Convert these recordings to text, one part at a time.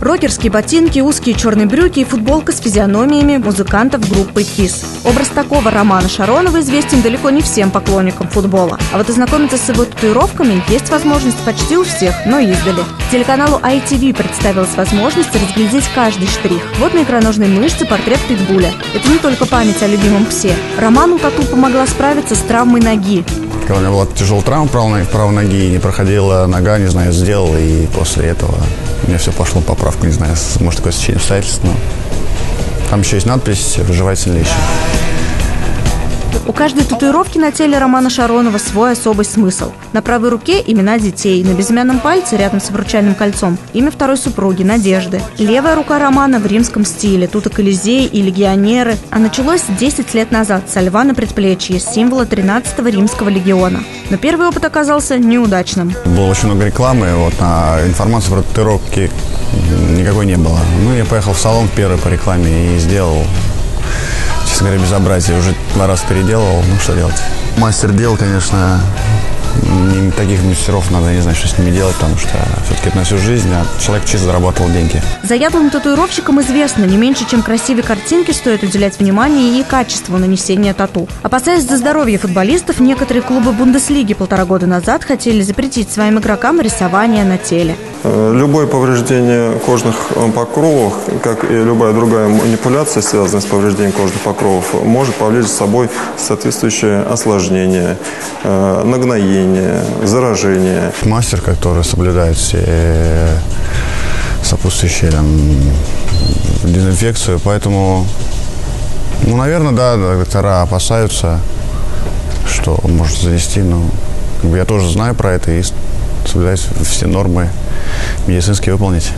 Рокерские ботинки, узкие черные брюки и футболка с физиономиями музыкантов группы KISS. Образ такого Романа Шаронова известен далеко не всем поклонникам футбола. А вот ознакомиться с его татуировками есть возможность почти у всех, но издали. Телеканалу ITV представилась возможность разглядеть каждый штрих. Вот на икроножной мышце портрет Питбуля. Это не только память о любимом псе. Роману тату помогла справиться с травмой ноги. У меня была тяжелая травма правой, правой ноги, не проходила нога, не знаю, сделал, и после этого у меня все пошло по поправку, не знаю, может, такое сечение обстоятельств, но там еще есть надпись «Выживать сильнейший». У каждой татуировки на теле Романа Шаронова свой особый смысл. На правой руке имена детей, на безымянном пальце рядом с обручальным кольцом имя второй супруги Надежды. Левая рука Романа в римском стиле, тут и Колизей, и легионеры. А началось 10 лет назад со льва на предплечье, символа 13-го римского легиона. Но первый опыт оказался неудачным. Было очень много рекламы, вот, а информации про татуировки никакой не было. Ну, я поехал в салон первый по рекламе и сделал честно говоря, безобразие. Уже два раза переделывал, ну что делать. Мастер дел, конечно, не таких мастеров надо, не знаю, что с ними делать, потому что все-таки это на всю жизнь, а человек чисто заработал деньги. Заядлым татуировщикам известно, не меньше, чем красивой картинке стоит уделять внимание и качеству нанесения тату. Опасаясь за здоровье футболистов, некоторые клубы Бундеслиги полтора года назад хотели запретить своим игрокам рисование на теле. Э, любое повреждение кожных э, покровов, как и любая другая манипуляция, связанная с повреждением кожных покровов, может повлечь за собой соответствующее осложнение, э, нагноение, заражение. Мастер, который соблюдает все сопутствующие там, дезинфекцию, поэтому, ну, наверное, да, доктора опасаются, что может занести, но я тоже знаю про это и соблюдать все нормы медицинские выполнить.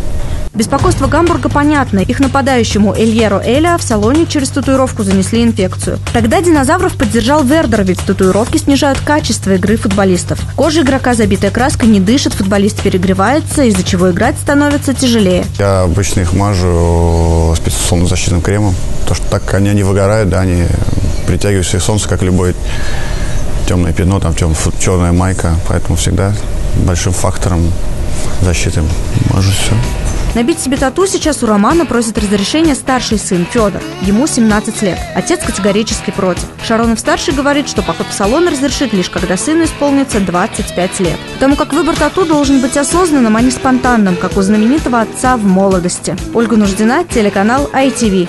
Беспокойство Гамбурга понятно. Их нападающему Эльеру Эля в салоне через татуировку занесли инфекцию. Тогда динозавров поддержал Вердер, ведь татуировки снижают качество игры футболистов. Кожа игрока, забитая краской, не дышит, футболист перегревается, из-за чего играть становится тяжелее. Я обычно их мажу специальным защитным кремом, потому что так они не выгорают, да, они притягивают все солнце, как любой темное пятно, там тем, черная майка, поэтому всегда большим фактором защиты может все. Набить себе тату сейчас у Романа просит разрешения старший сын Федор. Ему 17 лет. Отец категорически против. Шаронов-старший говорит, что поход в салон разрешит лишь когда сыну исполнится 25 лет. Потому как выбор тату должен быть осознанным, а не спонтанным, как у знаменитого отца в молодости. Ольга Нуждина, телеканал ITV.